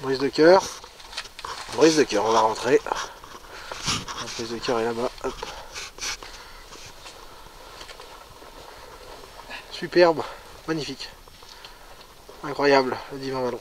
Brise de cœur. Brise de cœur, on va rentrer. La brise de cœur est là-bas. Superbe, magnifique. Incroyable, le divin ballon.